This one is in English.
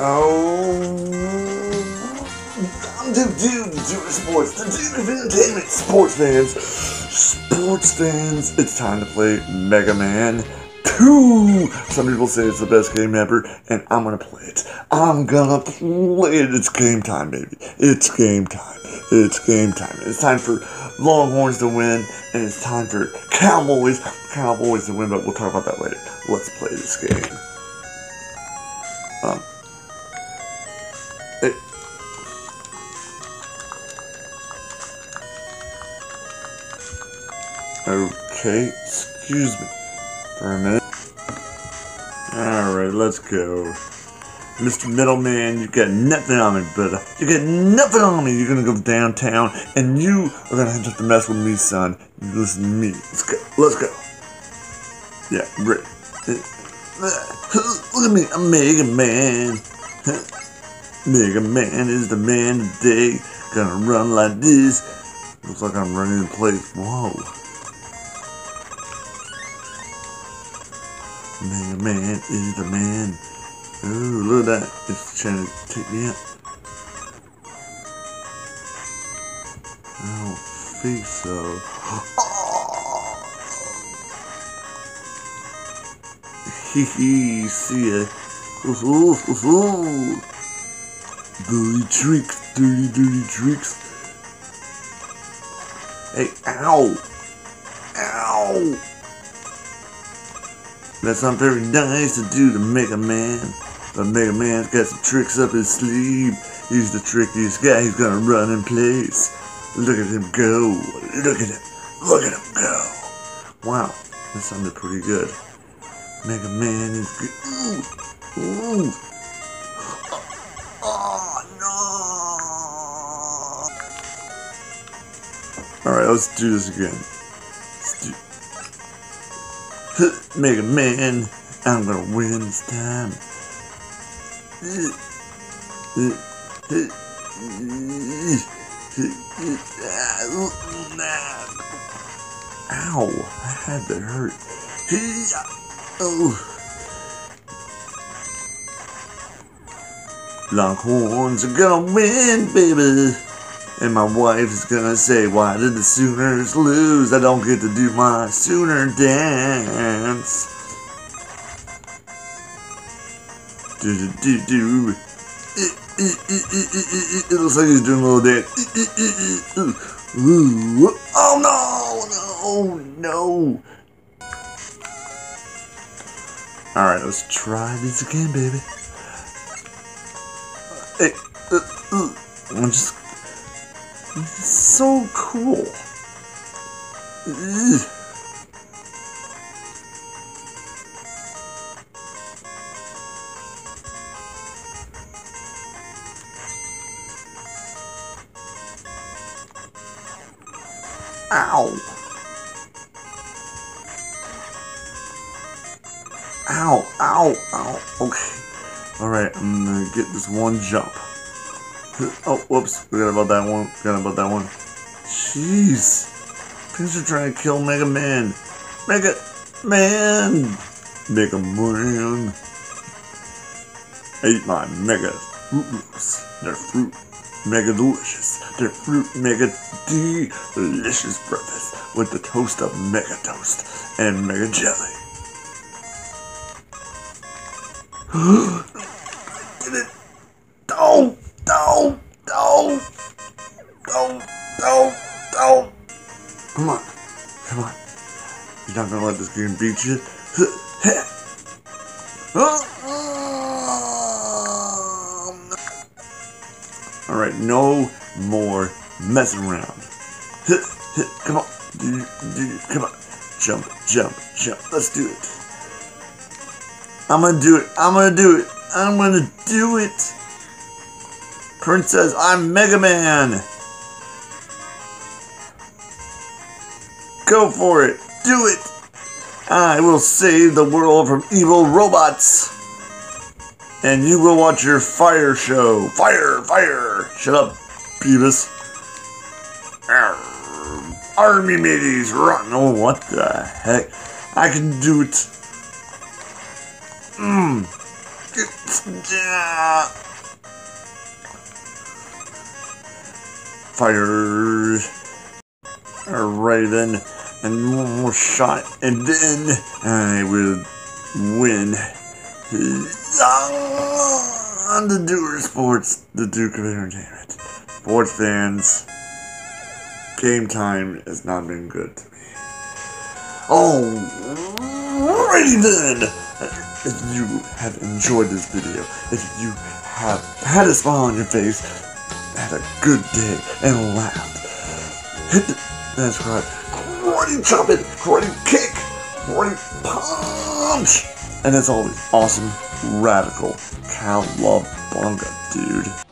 Oh, do do do sports, do do entertainment, sports fans, sports fans. It's time to play Mega Man 2. Some people say it's the best game ever, and I'm gonna play it. I'm gonna play it. It's game time, baby. It's game time. It's game time. It's time for Longhorns to win, and it's time for Cowboys, Cowboys to win. But we'll talk about that later. Let's play this game. Okay, excuse me for a minute. Alright, let's go. Mr. Middleman, you got nothing on me, brother. You got nothing on me. You're gonna go downtown, and you are gonna have to mess with me, son. You listen to me. Let's go. Let's go. Yeah. Look at me, I'm Mega Man. Mega Man is the man today. Gonna run like this. Looks like I'm running in place. Whoa. Mega Man is the man. Ooh, look at that. It's trying to take me out. I don't think so. Hee hee, see ya. Ooh, ooh, ooh, ooh. Dirty tricks, dirty, dirty tricks. Hey, ow! Ow! That's not very nice to do to Mega Man. But Mega Man's got some tricks up his sleeve. He's the trickiest guy. He's gonna run in place. Look at him go. Look at him. Look at him go. Wow, that sounded pretty good. Mega Man is good. Ooh. Ooh. Oh, no. Alright, let's do this again. Mega Man, I'm gonna win this time. Ow, that had to hurt. Oh. Longhorns are gonna win, baby. And my wife is gonna say, Why did the Sooners lose? I don't get to do my Sooner dance. Do do do do. It looks like he's doing a little dance. Oh no, no, no. Alright, let's try this again, baby. Hey, uh, uh, I'm just. So cool. Ugh. Ow. Ow, ow, ow. Okay. Alright, I'm gonna get this one jump. Oh, whoops. Forgot about that one. Forgot about that one. Jeez. Things are trying to kill Mega Man. Mega Man. Mega Man. Eat my Mega Fruit Loops. They're fruit mega delicious. They're fruit mega delicious breakfast with the toast of Mega Toast and Mega Jelly. Did it? Oh, no. Come on, come on. You're not gonna let this game beat you. Alright, no more messing around. Come on. Come on. Jump, jump, jump. Let's do it. I'm gonna do it. I'm gonna do it. I'm gonna do it. Princess, I'm Mega Man. Go for it. Do it. I will save the world from evil robots. And you will watch your fire show. Fire, fire. Shut up, Beavis. Army mateys, run. Oh, what the heck? I can do it. Mmm. Fire. Alright then. And one more shot. And then I will win. On ah, the Doer Sports, the Duke of Entertainment. Sports fans, game time has not been good to me. Alrighty then! If you have enjoyed this video, if you have had a smile on your face, had a good day, and laughed, hit the subscribe, karate chop it, karate kick, karate punch! And as always, awesome, radical, cowabunga, dude.